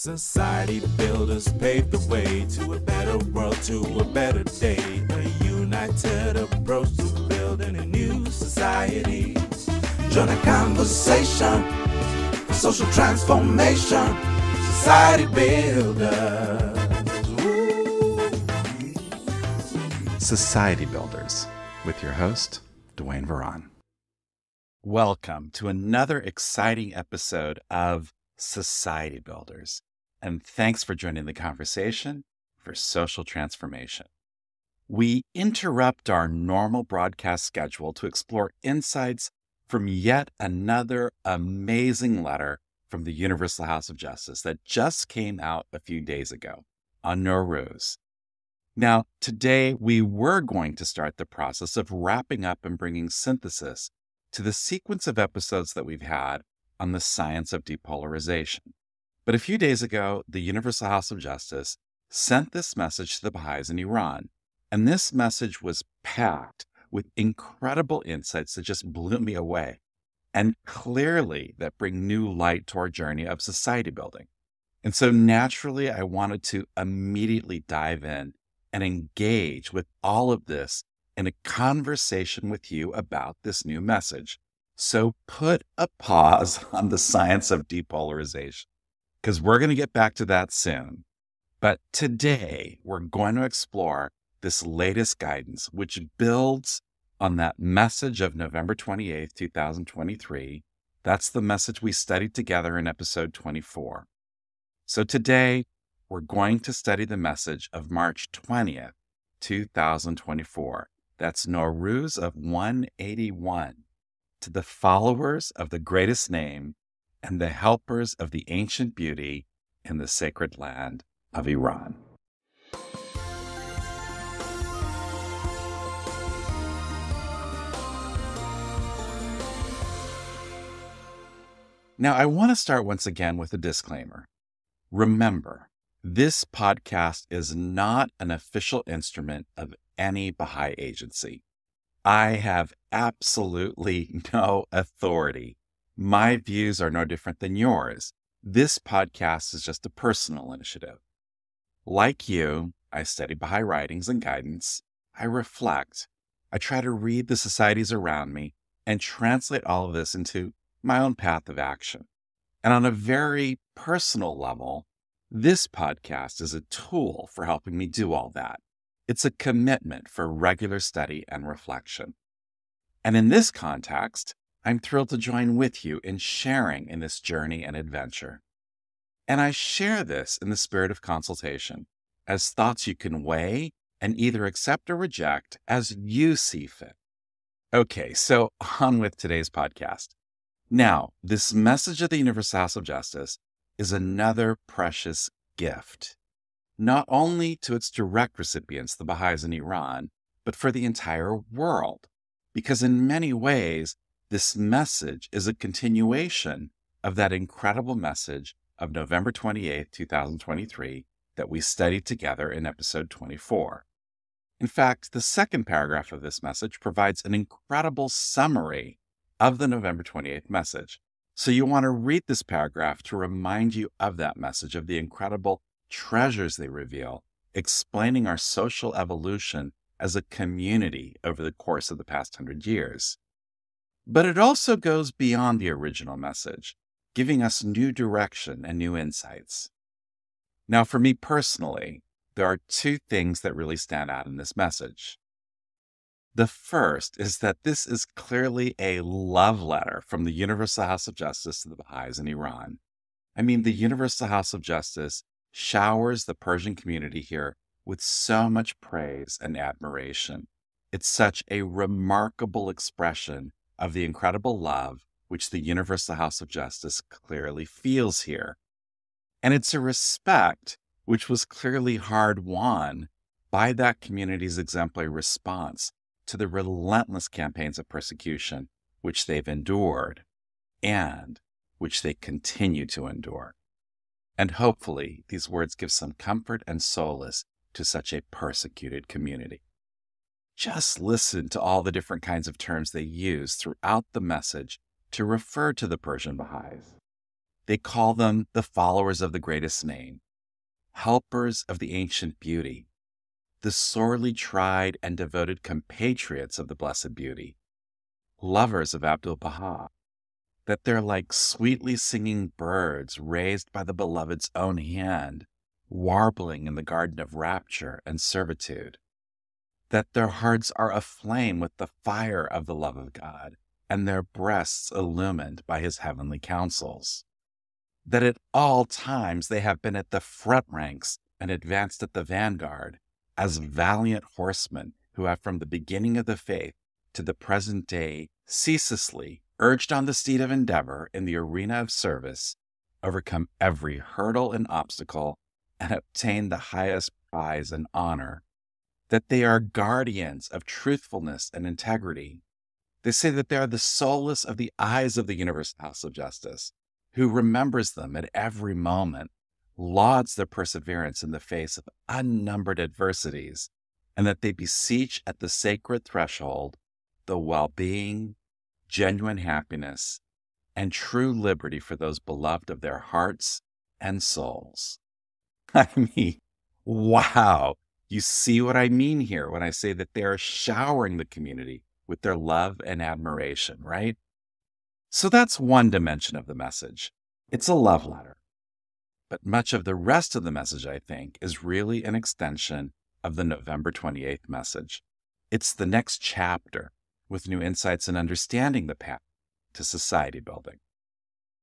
Society builders paved the way to a better world, to a better day. A united approach to building a new society. Join a conversation for social transformation. Society builders. Ooh. Society Builders with your host, Duane Varan. Welcome to another exciting episode of Society Builders. And thanks for joining the conversation for social transformation. We interrupt our normal broadcast schedule to explore insights from yet another amazing letter from the Universal House of Justice that just came out a few days ago on Naw Ruz. Now, today we were going to start the process of wrapping up and bringing synthesis to the sequence of episodes that we've had on the science of depolarization. But a few days ago, the Universal House of Justice sent this message to the Baha'is in Iran. And this message was packed with incredible insights that just blew me away. And clearly, that bring new light to our journey of society building. And so naturally, I wanted to immediately dive in and engage with all of this in a conversation with you about this new message. So put a pause on the science of depolarization because we're going to get back to that soon. But today, we're going to explore this latest guidance, which builds on that message of November 28th, 2023. That's the message we studied together in episode 24. So today, we're going to study the message of March 20th, 2024. That's Naw Ruz of 181 to the followers of the greatest name and the helpers of the ancient beauty in the sacred land of Iran. Now, I want to start once again with a disclaimer. Remember, this podcast is not an official instrument of any Baha'i agency. I have absolutely no authority. My views are no different than yours. This podcast is just a personal initiative. Like you, I study Baha'i writings and guidance. I reflect. I try to read the societies around me and translate all of this into my own path of action. And on a very personal level, this podcast is a tool for helping me do all that. It's a commitment for regular study and reflection. And in this context, I'm thrilled to join with you in sharing in this journey and adventure. And I share this in the spirit of consultation as thoughts you can weigh and either accept or reject as you see fit. Okay, so on with today's podcast. Now, this message of the Universal House of Justice is another precious gift, not only to its direct recipients, the Baha'is in Iran, but for the entire world. Because in many ways, this message is a continuation of that incredible message of November 28, 2023, that we studied together in episode 24. In fact, the second paragraph of this message provides an incredible summary of the November 28th message. So you want to read this paragraph to remind you of that message, of the incredible treasures they reveal, explaining our social evolution as a community over the course of the past hundred years. But it also goes beyond the original message, giving us new direction and new insights. Now, for me personally, there are two things that really stand out in this message. The first is that this is clearly a love letter from the Universal House of Justice to the Baha'is in Iran. I mean, the Universal House of Justice showers the Persian community here with so much praise and admiration. It's such a remarkable expression of the incredible love which the Universal House of Justice clearly feels here. And it's a respect which was clearly hard won by that community's exemplary response to the relentless campaigns of persecution which they've endured and which they continue to endure. And hopefully, these words give some comfort and solace to such a persecuted community. Just listen to all the different kinds of terms they use throughout the message to refer to the Persian Baha'is. They call them the followers of the greatest name, helpers of the ancient beauty, the sorely tried and devoted compatriots of the Blessed Beauty, lovers of Abdu'l Baha, that they're like sweetly singing birds raised by the beloved's own hand, warbling in the garden of rapture and servitude, that their hearts are aflame with the fire of the love of God, and their breasts illumined by his heavenly counsels, that at all times they have been at the front ranks and advanced at the vanguard as valiant horsemen who have from the beginning of the faith to the present day ceaselessly urged on the steed of endeavor in the arena of service, overcome every hurdle and obstacle, and obtain the highest prize and honor, that they are guardians of truthfulness and integrity. They say that they are the solace of the eyes of the Universal House of Justice, who remembers them at every moment lauds their perseverance in the face of unnumbered adversities, and that they beseech at the sacred threshold the well being, genuine happiness, and true liberty for those beloved of their hearts and souls. I mean, wow. You see what I mean here when I say that they are showering the community with their love and admiration, right? So that's one dimension of the message. It's a love letter. But much of the rest of the message, I think, is really an extension of the November 28th message. It's the next chapter with new insights and understanding the path to society building.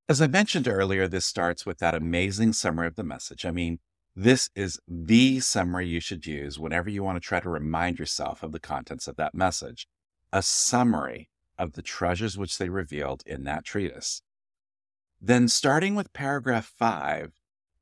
As I mentioned earlier, this starts with that amazing summary of the message. I mean, this is the summary you should use whenever you want to try to remind yourself of the contents of that message. A summary of the treasures which they revealed in that treatise. Then, starting with paragraph five,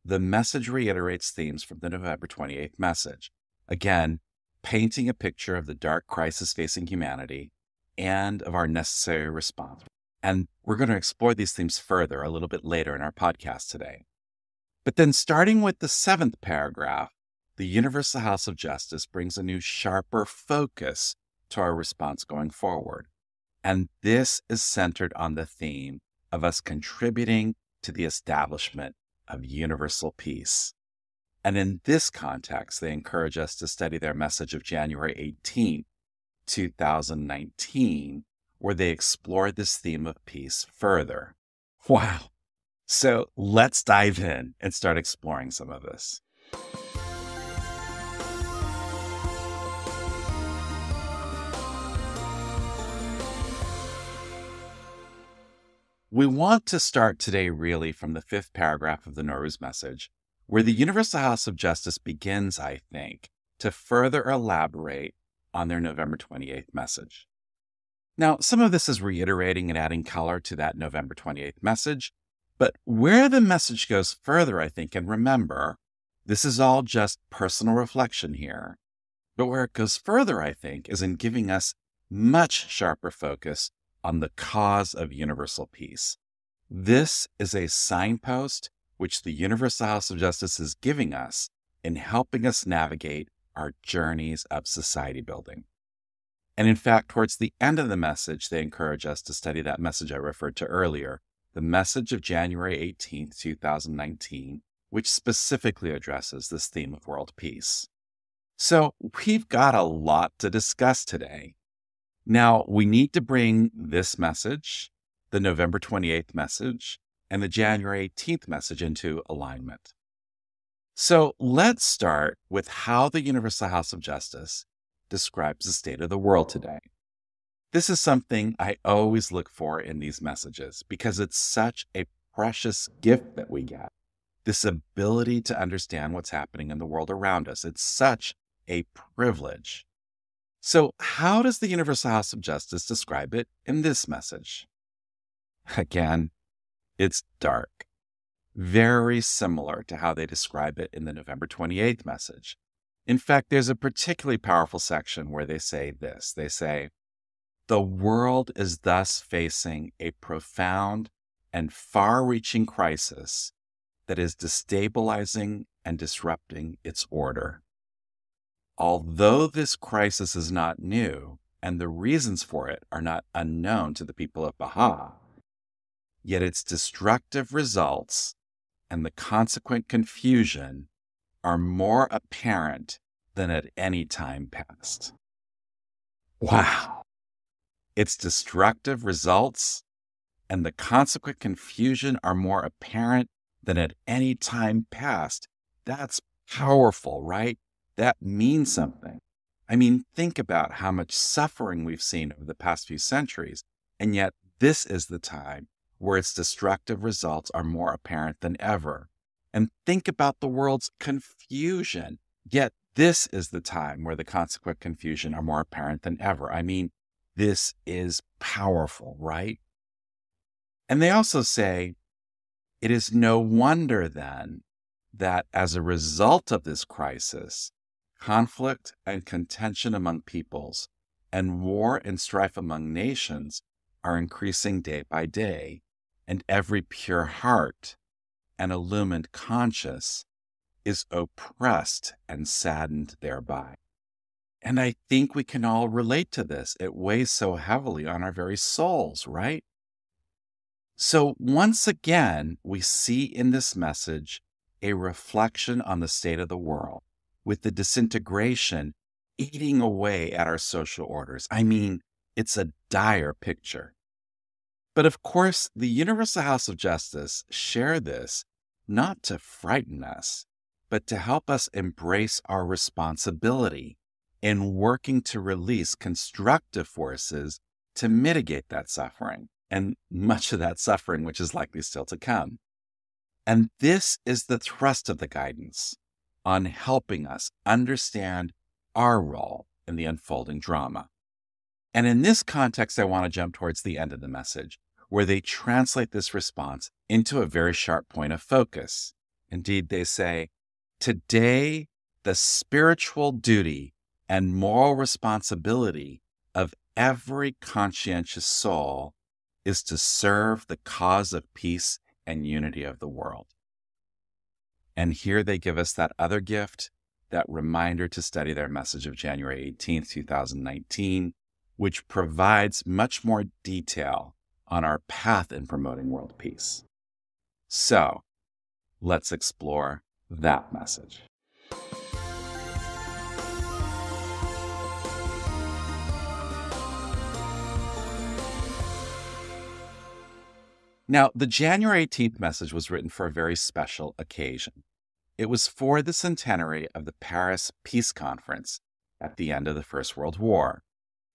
the message reiterates themes from the November 28th message. Again, painting a picture of the dark crisis facing humanity and of our necessary response. And we're going to explore these themes further a little bit later in our podcast today. But then, starting with the seventh paragraph, the Universal House of Justice brings a new, sharper focus to our response going forward. And this is centered on the theme of us contributing to the establishment of universal peace. And in this context, they encourage us to study their message of January 18, 2019, where they explore this theme of peace further. Wow. So let's dive in and start exploring some of this. We want to start today really from the fifth paragraph of the Naw Ruz message, where the Universal House of Justice begins, I think, to further elaborate on their November 28th message. Now, some of this is reiterating and adding color to that November 28th message, but where the message goes further, I think, and remember, this is all just personal reflection here, but where it goes further, I think, is in giving us much sharper focus on the cause of universal peace. This is a signpost which the Universal House of Justice is giving us in helping us navigate our journeys of society building. And in fact, towards the end of the message, they encourage us to study that message I referred to earlier, the message of January 18th, 2019, which specifically addresses this theme of world peace. So we've got a lot to discuss today. Now, we need to bring this message, the November 28th message, and the January 18th message into alignment. So let's start with how the Universal House of Justice describes the state of the world today. This is something I always look for in these messages because it's such a precious gift that we get. This ability to understand what's happening in the world around us. It's such a privilege. So, how does the Universal House of Justice describe it in this message? Again, it's dark, very similar to how they describe it in the November 28th message. In fact, there's a particularly powerful section where they say this they say, The world is thus facing a profound and far reaching crisis that is destabilizing and disrupting its order. Although this crisis is not new and the reasons for it are not unknown to the people of Baha, yet its destructive results and the consequent confusion are more apparent than at any time past. Wow. Its destructive results and the consequent confusion are more apparent than at any time past. That's powerful, right? That means something. I mean, think about how much suffering we've seen over the past few centuries, and yet this is the time where its destructive results are more apparent than ever. And think about the world's confusion, yet this is the time where the consequent confusion are more apparent than ever. I mean, this is powerful, right? And they also say it is no wonder then that as a result of this crisis, conflict and contention among peoples and war and strife among nations are increasing day by day, and every pure heart and illumined conscience is oppressed and saddened thereby. And I think we can all relate to this. It weighs so heavily on our very souls, right? So, once again, we see in this message a reflection on the state of the world, with the disintegration eating away at our social orders. I mean, it's a dire picture. But of course, the Universal House of Justice share this not to frighten us, but to help us embrace our responsibility in working to release constructive forces to mitigate that suffering and much of that suffering, which is likely still to come. And this is the thrust of the guidance on helping us understand our role in the unfolding drama. And in this context, I want to jump towards the end of the message, where they translate this response into a very sharp point of focus. Indeed, they say, Today, the spiritual duty and moral responsibility of every conscientious soul is to serve the cause of peace and unity of the world. And here they give us that other gift, that reminder to study their message of January 18th, 2019, which provides much more detail on our path in promoting world peace. So let's explore that message. Now, the January 18th message was written for a very special occasion. It was for the centenary of the Paris Peace Conference at the end of the First World War.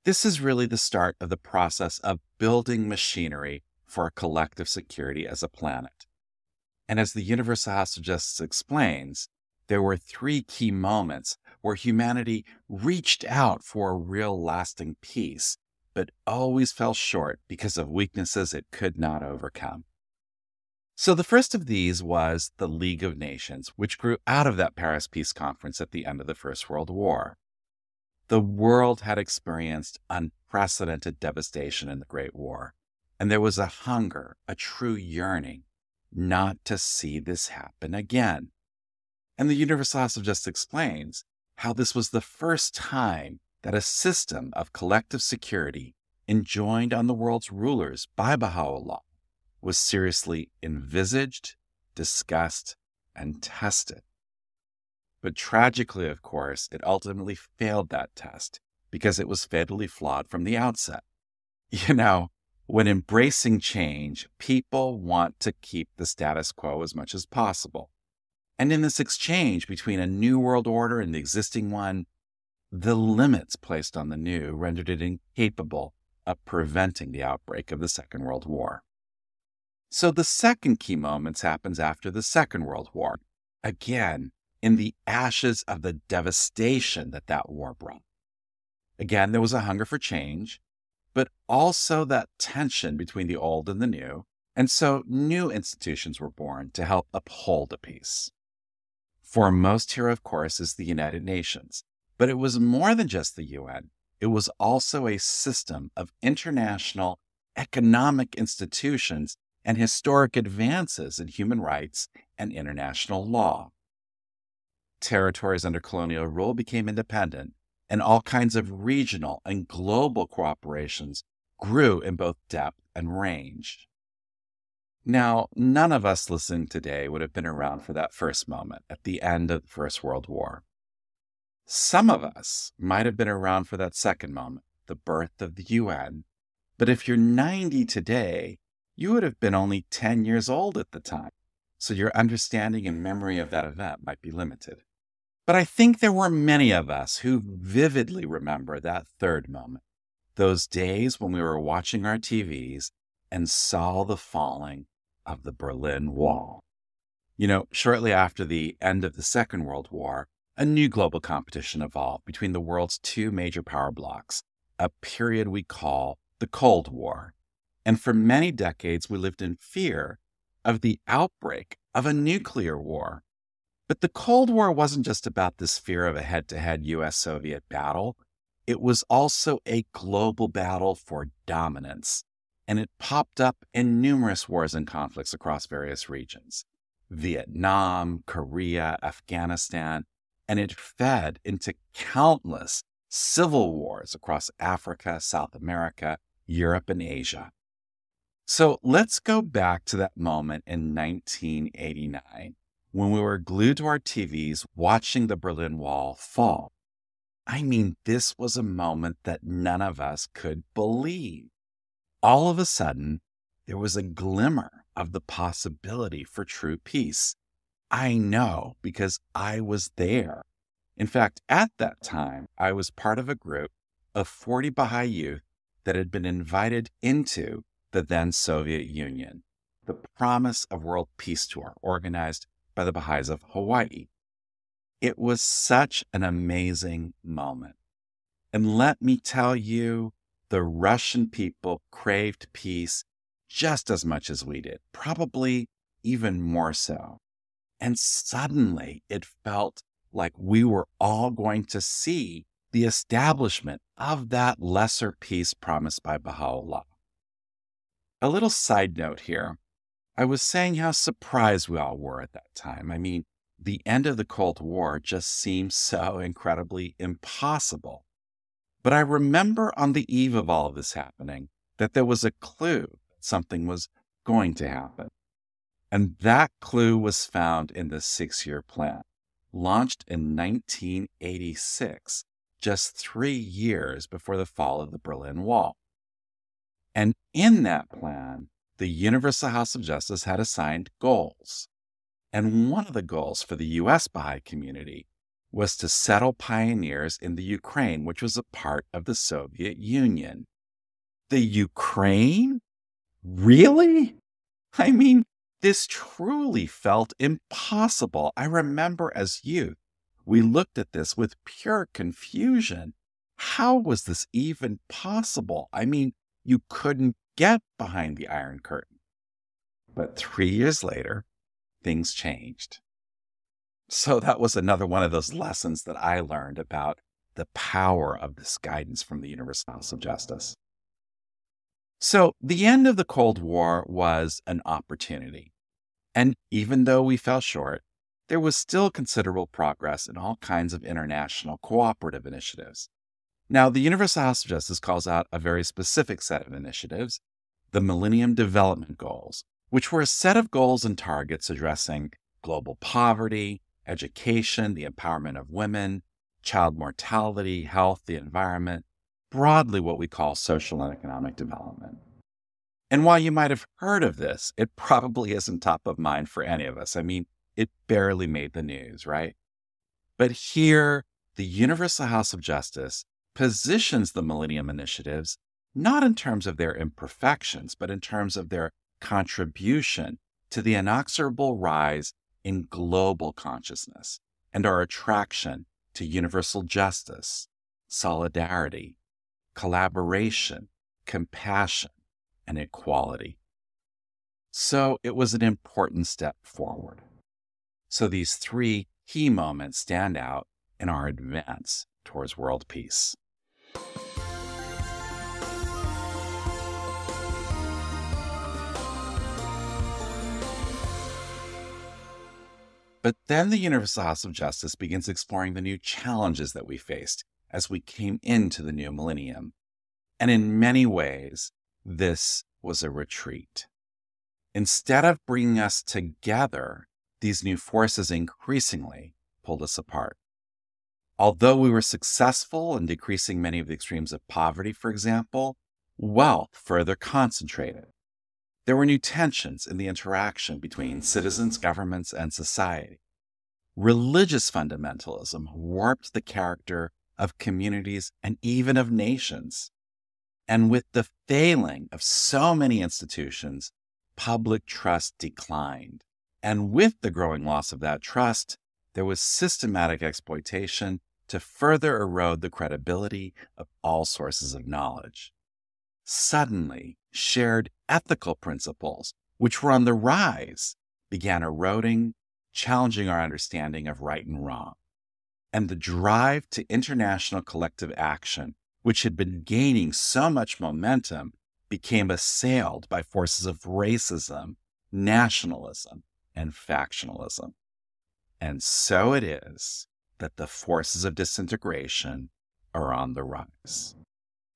This is really the start of the process of building machinery for a collective security as a planet. And as the Universal Justice explains, there were three key moments where humanity reached out for a real lasting peace but always fell short because of weaknesses it could not overcome. So, the first of these was the League of Nations, which grew out of that Paris Peace Conference at the end of the First World War. The world had experienced unprecedented devastation in the Great War, and there was a hunger, a true yearning, not to see this happen again. And the Universal House of Justice explains how this was the first time that a system of collective security enjoined on the world's rulers by Baha'u'llah was seriously envisaged, discussed, and tested. But tragically, of course, it ultimately failed that test because it was fatally flawed from the outset. You know, when embracing change, people want to keep the status quo as much as possible. And in this exchange between a new world order and the existing one, the limits placed on the new rendered it incapable of preventing the outbreak of the Second World War. So the second key moment happens after the Second World War, again, in the ashes of the devastation that that war brought. Again, there was a hunger for change, but also that tension between the old and the new. And so new institutions were born to help uphold a peace. Foremost here, of course, is the United Nations, but it was more than just the UN. It was also a system of international economic institutions and historic advances in human rights and international law. Territories under colonial rule became independent, and all kinds of regional and global cooperations grew in both depth and range. Now, none of us listening today would have been around for that first moment at the end of the First World War. Some of us might have been around for that second moment, the birth of the UN. But if you're 90 today, you would have been only 10 years old at the time. So your understanding and memory of that event might be limited. But I think there were many of us who vividly remember that third moment, those days when we were watching our TVs and saw the falling of the Berlin Wall. You know, shortly after the end of the Second World War, a new global competition evolved between the world's two major power blocs, a period we call the Cold War. And for many decades, we lived in fear of the outbreak of a nuclear war. But the Cold War wasn't just about this fear of a head to head US Soviet battle, it was also a global battle for dominance. And it popped up in numerous wars and conflicts across various regions Vietnam, Korea, Afghanistan, and it fed into countless civil wars across Africa, South America, Europe, and Asia. So let's go back to that moment in 1989 when we were glued to our TVs watching the Berlin Wall fall. I mean, this was a moment that none of us could believe. All of a sudden, there was a glimmer of the possibility for true peace. I know because I was there. In fact, at that time, I was part of a group of 40 Baha'i youth that had been invited into the then Soviet Union, the Promise of World Peace Tour, organized by the Baha'is of Hawaii. It was such an amazing moment. And let me tell you, the Russian people craved peace just as much as we did, probably even more so. And suddenly it felt like we were all going to see the establishment of that lesser peace promised by Baha'u'llah. A little side note here. I was saying how surprised we all were at that time. I mean, the end of the Cold War just seemed so incredibly impossible. But I remember on the eve of all of this happening that there was a clue that something was going to happen. And that clue was found in the six year plan, launched in 1986, just three years before the fall of the Berlin Wall. And in that plan, the Universal House of Justice had assigned goals. And one of the goals for the U.S. Baha'i community was to settle pioneers in the Ukraine, which was a part of the Soviet Union. The Ukraine? Really? I mean, this truly felt impossible. I remember as youth, we looked at this with pure confusion. How was this even possible? I mean, you couldn't get behind the Iron Curtain. But three years later, things changed. So that was another one of those lessons that I learned about the power of this guidance from the Universal House of Justice. So the end of the Cold War was an opportunity. And even though we fell short, there was still considerable progress in all kinds of international cooperative initiatives. Now, the Universal House of Justice calls out a very specific set of initiatives, the Millennium Development Goals, which were a set of goals and targets addressing global poverty, education, the empowerment of women, child mortality, health, the environment, broadly what we call social and economic development. And while you might have heard of this, it probably isn't top of mind for any of us. I mean, it barely made the news, right? But here, the Universal House of Justice positions the Millennium Initiatives not in terms of their imperfections, but in terms of their contribution to the inexorable rise in global consciousness and our attraction to universal justice, solidarity, collaboration, compassion, and equality. So it was an important step forward. So these three key moments stand out in our advance towards world peace. But then the Universal House of Justice begins exploring the new challenges that we faced as we came into the new millennium. And in many ways, this was a retreat. Instead of bringing us together, these new forces increasingly pulled us apart. Although we were successful in decreasing many of the extremes of poverty, for example, wealth further concentrated. There were new tensions in the interaction between citizens, governments, and society. Religious fundamentalism warped the character of communities and even of nations. And with the failing of so many institutions, public trust declined. And with the growing loss of that trust, there was systematic exploitation to further erode the credibility of all sources of knowledge. Suddenly, shared ethical principles, which were on the rise, began eroding, challenging our understanding of right and wrong. And the drive to international collective action, which had been gaining so much momentum, became assailed by forces of racism, nationalism, and factionalism. And so it is that the forces of disintegration are on the rise.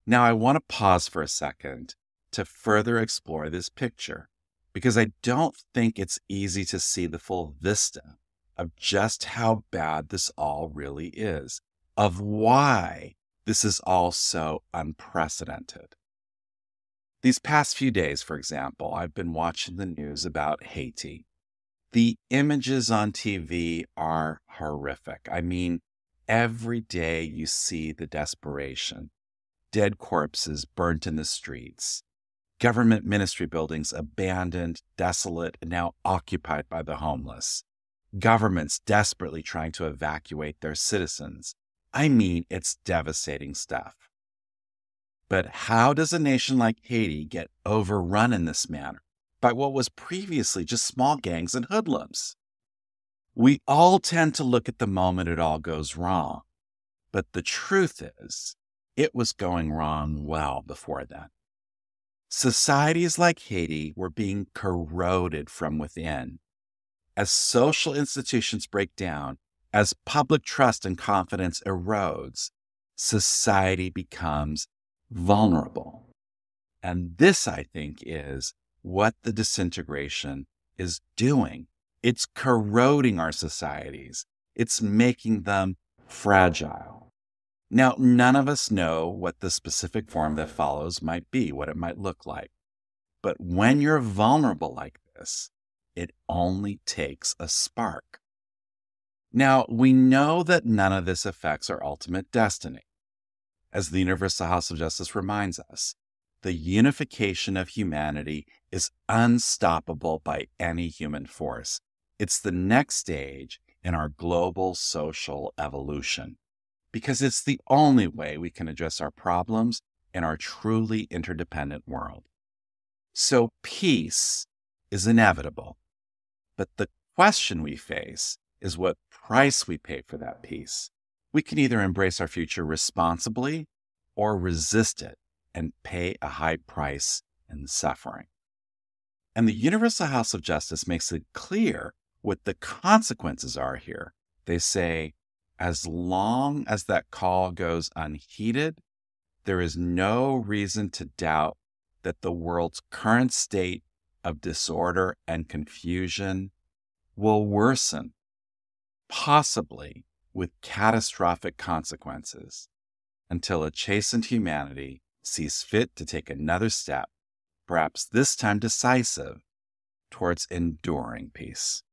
Now, I want to pause for a second to further explore this picture because I don't think it's easy to see the full vista of just how bad this all really is, of why this is all so unprecedented. These past few days, for example, I've been watching the news about Haiti the images on TV are horrific. I mean, every day you see the desperation dead corpses burnt in the streets, government ministry buildings abandoned, desolate, and now occupied by the homeless, governments desperately trying to evacuate their citizens. I mean, it's devastating stuff. But how does a nation like Haiti get overrun in this manner? by what was previously just small gangs and hoodlums. We all tend to look at the moment it all goes wrong, but the truth is, it was going wrong well before then. Societies like Haiti were being corroded from within. As social institutions break down, as public trust and confidence erodes, society becomes vulnerable. And this, I think, is what the disintegration is doing. It's corroding our societies, it's making them fragile. Now, none of us know what the specific form that follows might be, what it might look like. But when you're vulnerable like this, it only takes a spark. Now, we know that none of this affects our ultimate destiny. As the Universal House of Justice reminds us, the unification of humanity is unstoppable by any human force. It's the next stage in our global social evolution because it's the only way we can address our problems in our truly interdependent world. So, peace is inevitable. But the question we face is what price we pay for that peace. We can either embrace our future responsibly or resist it and pay a high price in suffering. And the Universal House of Justice makes it clear what the consequences are here. They say, as long as that call goes unheeded, there is no reason to doubt that the world's current state of disorder and confusion will worsen, possibly with catastrophic consequences, until a chastened humanity sees fit to take another step, perhaps this time decisive, towards enduring peace.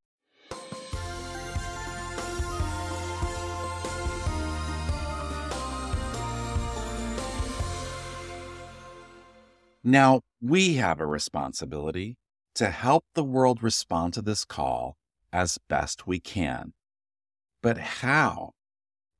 Now, we have a responsibility to help the world respond to this call as best we can. But how?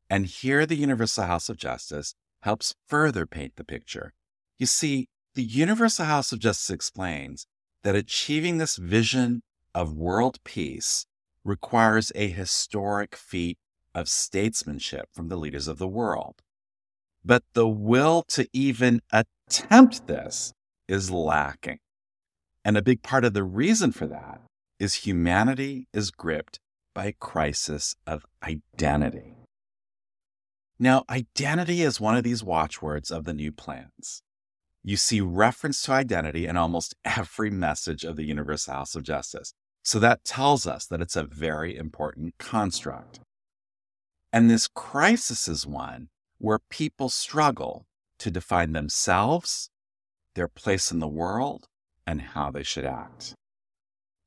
And here the Universal House of Justice helps further paint the picture. You see, the Universal House of Justice explains that achieving this vision of world peace requires a historic feat of statesmanship from the leaders of the world. But the will to even attempt this is lacking. And a big part of the reason for that is humanity is gripped by a crisis of identity. Now, identity is one of these watchwords of the new plans. you see reference to identity in almost every message of the Universal House of Justice. So that tells us that it's a very important construct. And this crisis is one where people struggle to define themselves, their place in the world, and how they should act.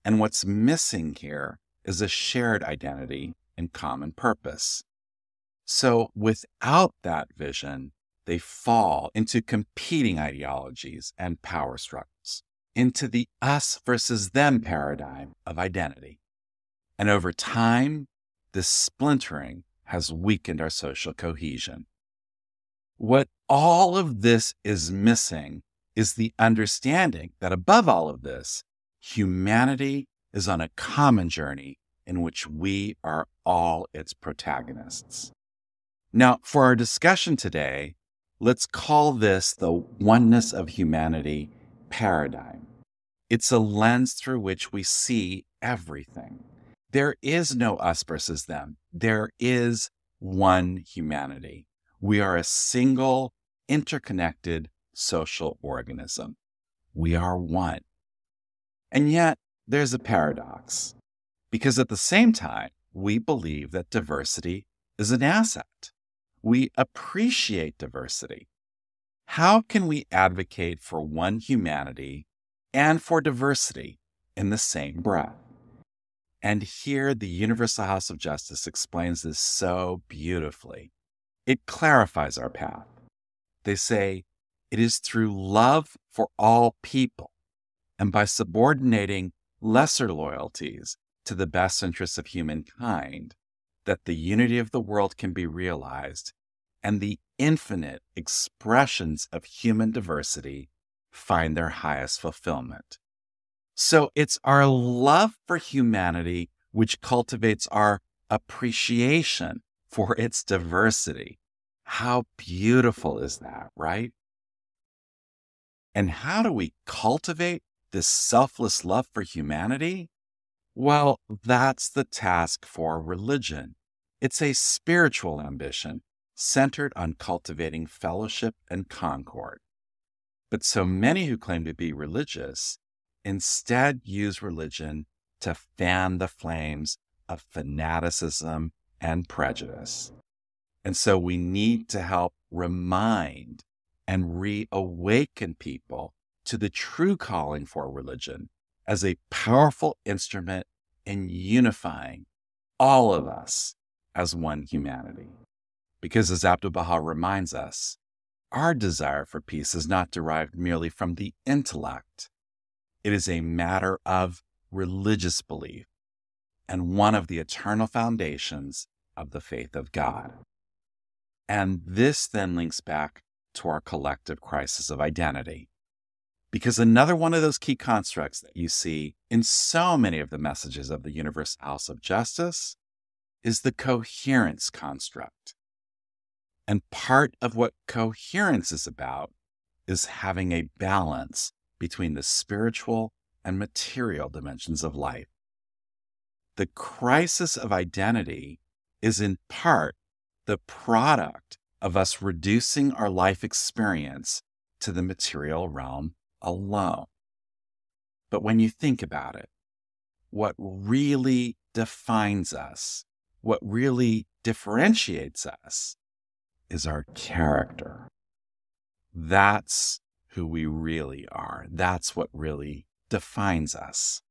And what's missing here is a shared identity and common purpose. So without that vision, they fall into competing ideologies and power struggles, into the us versus them paradigm of identity. And over time, this splintering has weakened our social cohesion. What all of this is missing is the understanding that above all of this, humanity is on a common journey in which we are all its protagonists. Now, for our discussion today, let's call this the oneness of humanity paradigm. It's a lens through which we see everything. There is no us versus them. There is one humanity. We are a single, interconnected social organism. We are one. And yet, there's a paradox, because at the same time, we believe that diversity is an asset. We appreciate diversity. How can we advocate for one humanity and for diversity in the same breath? And here, the Universal House of Justice explains this so beautifully. It clarifies our path. They say it is through love for all people and by subordinating lesser loyalties to the best interests of humankind that the unity of the world can be realized and the infinite expressions of human diversity find their highest fulfillment. So it's our love for humanity which cultivates our appreciation for its diversity. How beautiful is that, right? And how do we cultivate this selfless love for humanity? Well, that's the task for religion. It's a spiritual ambition centered on cultivating fellowship and concord. But so many who claim to be religious instead use religion to fan the flames of fanaticism and prejudice. And so we need mm. to help remind and reawaken people to the true calling for religion as a powerful instrument in unifying all of us as one humanity. Because as Abdu'l Baha reminds us, our desire for peace is not derived merely from the intellect. It is a matter of religious belief and one of the eternal foundations of the faith of God. And this then links back to our collective crisis of identity. Because another one of those key constructs that you see in so many of the messages of the Universe House of Justice is the coherence construct. And part of what coherence is about is having a balance between the spiritual and material dimensions of life. The crisis of identity is in part the product of us reducing our life experience to the material realm alone. But when you think about it, what really defines us, what really differentiates us, is our character. That's who we really are. That's what really defines us.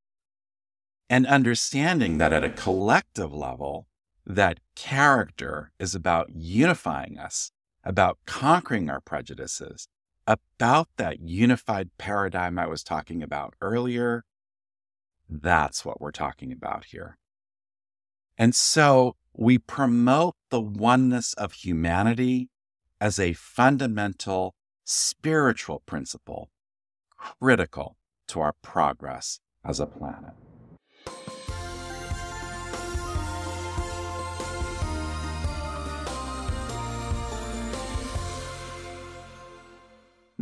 And understanding that at a collective level, that character is about unifying us, about conquering our prejudices, about that unified paradigm I was talking about earlier, that's what we're talking about here. And so we promote the oneness of humanity as a fundamental spiritual principle critical to our progress as a planet.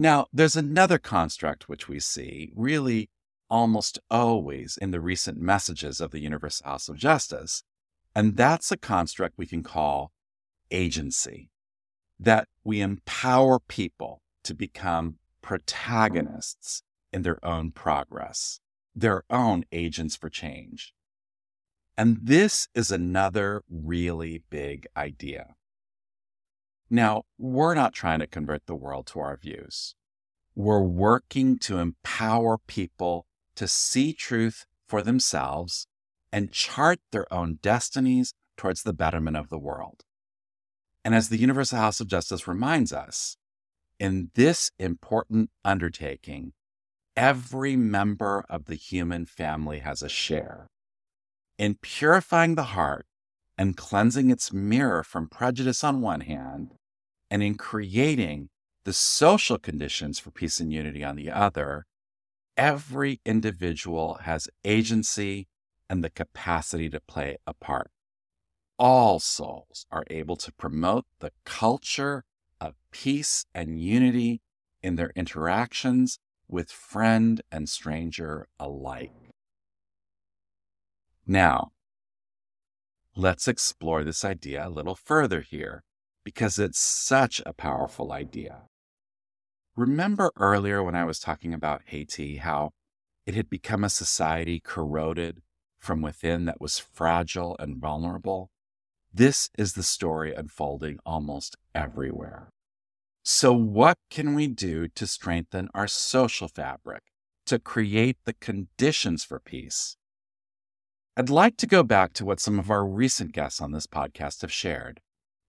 Now, there's another construct which we see really almost always in the recent messages of the Universal House of Justice, and that's a construct we can call agency, that we empower people to become protagonists in their own progress, their own agents for change. And this is another really big idea. Now, we're not trying to convert the world to our views. We're working to empower people to see truth for themselves and chart their own destinies towards the betterment of the world. And as the Universal House of Justice reminds us, in this important undertaking, every member of the human family has a share. In purifying the heart and cleansing its mirror from prejudice on one hand, and in creating the social conditions for peace and unity on the other, every individual has agency and the capacity to play a part. All souls are able to promote the culture of peace and unity in their interactions with friend and stranger alike. Now, let's explore this idea a little further here because it's such a powerful idea. Remember earlier when I was talking about Haiti, how it had become a society corroded from within that was fragile and vulnerable? This is the story unfolding almost everywhere. So, what can we do to strengthen our social fabric, to create the conditions for peace? I'd like to go back to what some of our recent guests on this podcast have shared.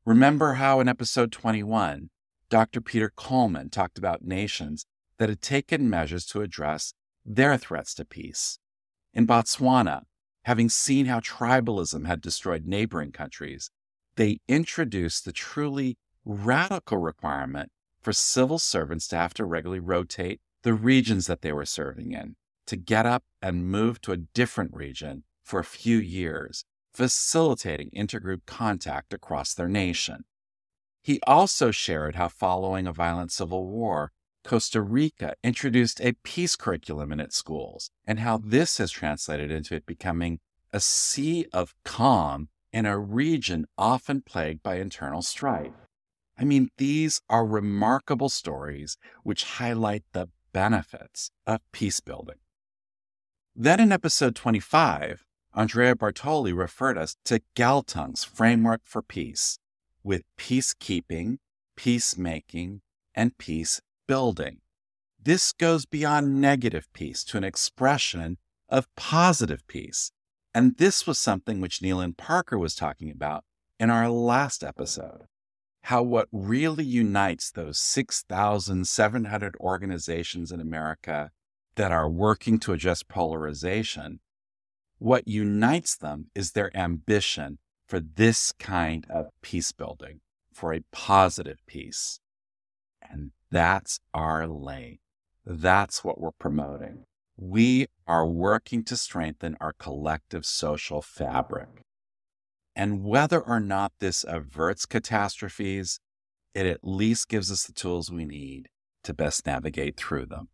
Remember how in episode 21, Dr. Peter Coleman talked about nations that had taken measures to address their threats to peace. In Botswana, having seen how tribalism had destroyed neighboring countries, they introduced the truly radical requirement for civil servants to have to regularly rotate the regions that they were serving in, to get up and move to a different region for a few years facilitating intergroup contact across their nation. He also shared how, following a violent civil war, Costa Rica introduced a peace curriculum in its schools, and how this has translated into it becoming a sea of calm in a region often plagued by internal strife. I mean, these are remarkable stories which highlight the benefits of peace building. Then in episode 25, Andrea Bartoli referred us to Galtung's framework for peace, with peacekeeping, peacemaking, and peace building. This goes beyond negative peace to an expression of positive peace. And this was something which Nealin Parker was talking about in our last episode. How what really unites those 6,700 organizations in America that are working to address polarization what unites them is their ambition for this kind of peace building, for a positive peace. And that's our lane. That's what we're promoting. We are working to strengthen our collective social fabric. And whether or not this averts catastrophes, it at least gives us the tools we need to best navigate through them.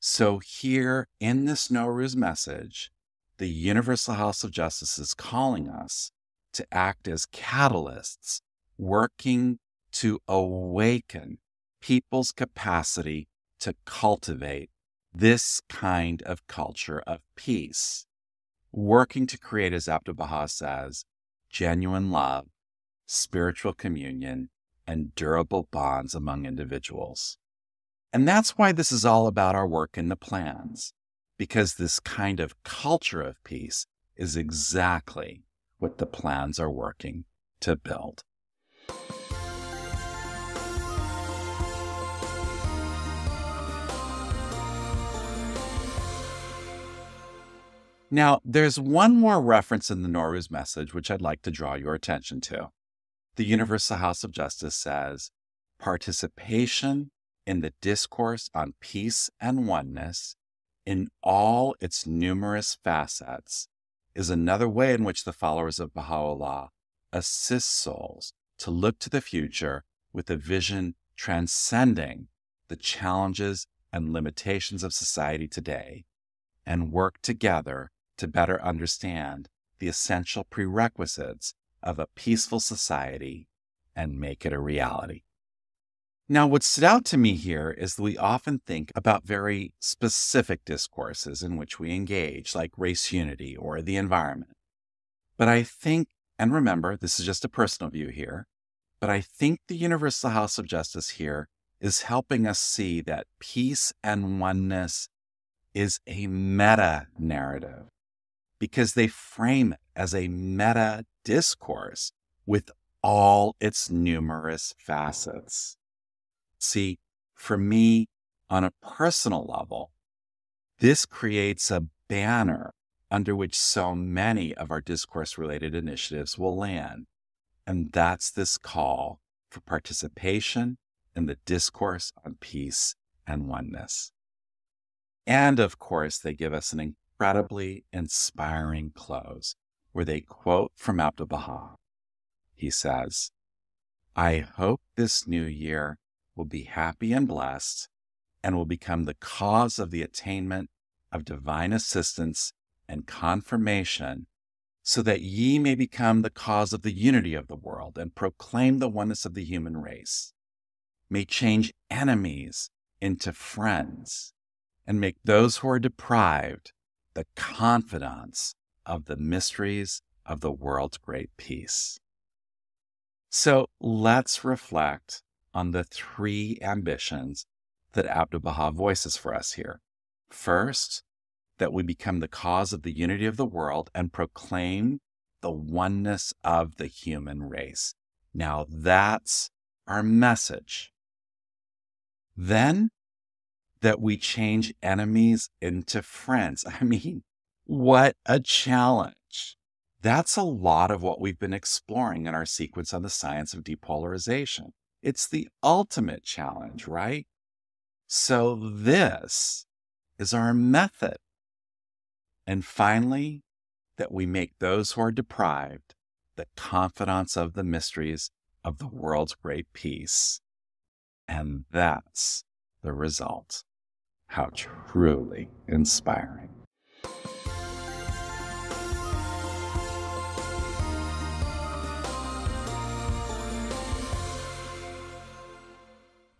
So, here in this Naw Ruz message, the Universal House of Justice is calling us to act as catalysts, working to awaken people's capacity to cultivate this kind of culture of peace, working to create, as Abdu'l Baha says, genuine love, spiritual communion, and durable bonds among individuals. And that's why this is all about our work in the plans because this kind of culture of peace is exactly what the plans are working to build. Now, there's one more reference in the Naw Ruz message which I'd like to draw your attention to. The Universal House of Justice says participation in the discourse on peace and oneness in all its numerous facets is another way in which the followers of Baha'u'llah assist souls to look to the future with a vision transcending the challenges and limitations of society today and work together to better understand the essential prerequisites of a peaceful society and make it a reality. Now, what stood out to me here is that we often think about very specific discourses in which we engage, like race unity or the environment. But I think, and remember, this is just a personal view here, but I think the Universal House of Justice here is helping us see that peace and oneness is a meta narrative because they frame it as a meta discourse with all its numerous facets. See, for me, on a personal level, this creates a banner under which so many of our discourse related initiatives will land. And that's this call for participation in the discourse on peace and oneness. And of course, they give us an incredibly inspiring close where they quote from Abdu'l Baha. He says, I hope this new year will be happy and blessed and will become the cause of the attainment of divine assistance and confirmation, so that ye may become the cause of the unity of the world and proclaim the oneness of the human race, may change enemies into friends, and make those who are deprived the confidants of the mysteries of the world's great peace. So let's reflect on the three ambitions that Abdu'l Baha voices for us here. First, that we become the cause of the unity of the world and proclaim the oneness of the human race. Now that's our message. Then that we change enemies into friends. I mean, what a challenge. That's a lot of what we've been exploring in our sequence on the science of depolarization. It's the ultimate challenge, right? So, this is our method. And finally, that we make those who are deprived the confidants of the mysteries of the world's great peace. And that's the result. How truly inspiring.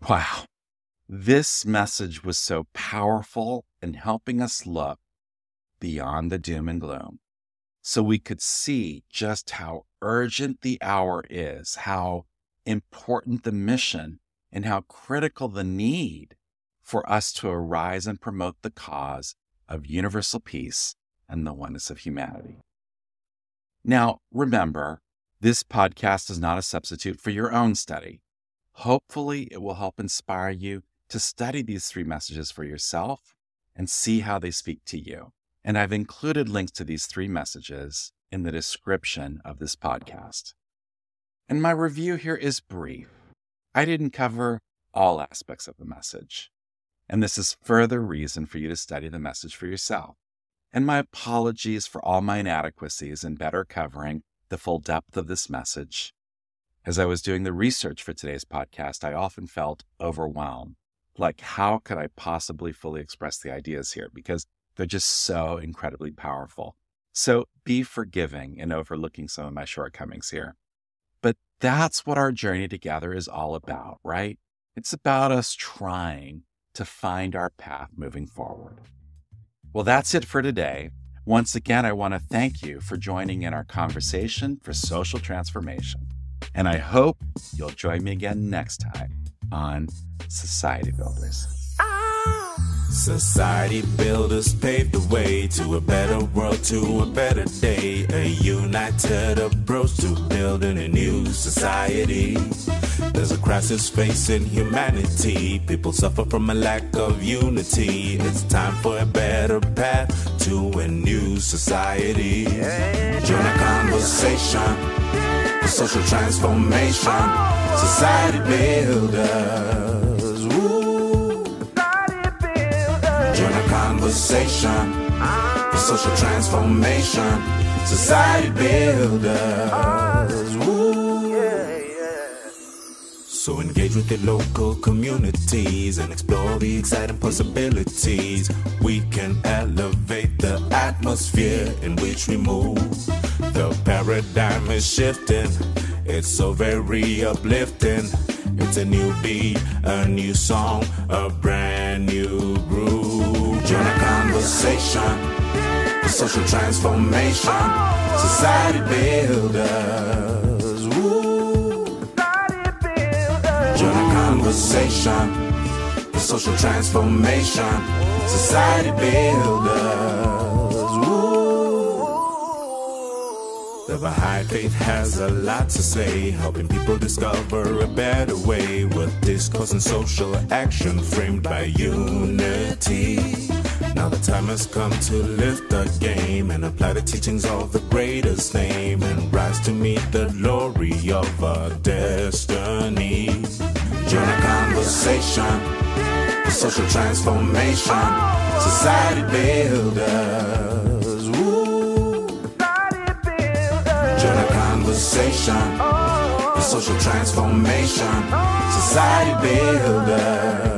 Wow. This message was so powerful in helping us look beyond the doom and gloom so we could see just how urgent the hour is, how important the mission, and how critical the need for us to arise and promote the cause of universal peace and the oneness of humanity. Now, remember, this podcast is not a substitute for your own study. Hopefully, it will help inspire you to study these three messages for yourself and see how they speak to you. And I've included links to these three messages in the description of this podcast. And my review here is brief. I didn't cover all aspects of the message. And this is further reason for you to study the message for yourself. And my apologies for all my inadequacies in better covering the full depth of this message. As I was doing the research for today's podcast, I often felt overwhelmed. Like, how could I possibly fully express the ideas here? Because they're just so incredibly powerful. So be forgiving in overlooking some of my shortcomings here. But that's what our journey together is all about, right? It's about us trying to find our path moving forward. Well, that's it for today. Once again, I want to thank you for joining in our conversation for social transformation. And I hope you'll join me again next time on Society Builders. Society builders pave the way to a better world, to a better day. A united approach to building a new society. There's a crisis facing humanity. People suffer from a lack of unity. It's time for a better path to a new society. Join a conversation for social transformation. Society builders. Join a conversation for social transformation. Society builders. So engage with your local communities and explore the exciting possibilities. We can elevate the atmosphere in which we move. The paradigm is shifting. It's so very uplifting. It's a new beat, a new song, a brand new groove. Join a conversation for social transformation. Society builders. Woo. Join a conversation for social transformation. Society builders. The Baha'i Faith has a lot to say, helping people discover a better way with discourse and social action framed by unity. Now the time has come to lift the game and apply the teachings of the greatest name and rise to meet the glory of our destiny. Join a conversation for social transformation, society builders. Conversation for social transformation, society builders.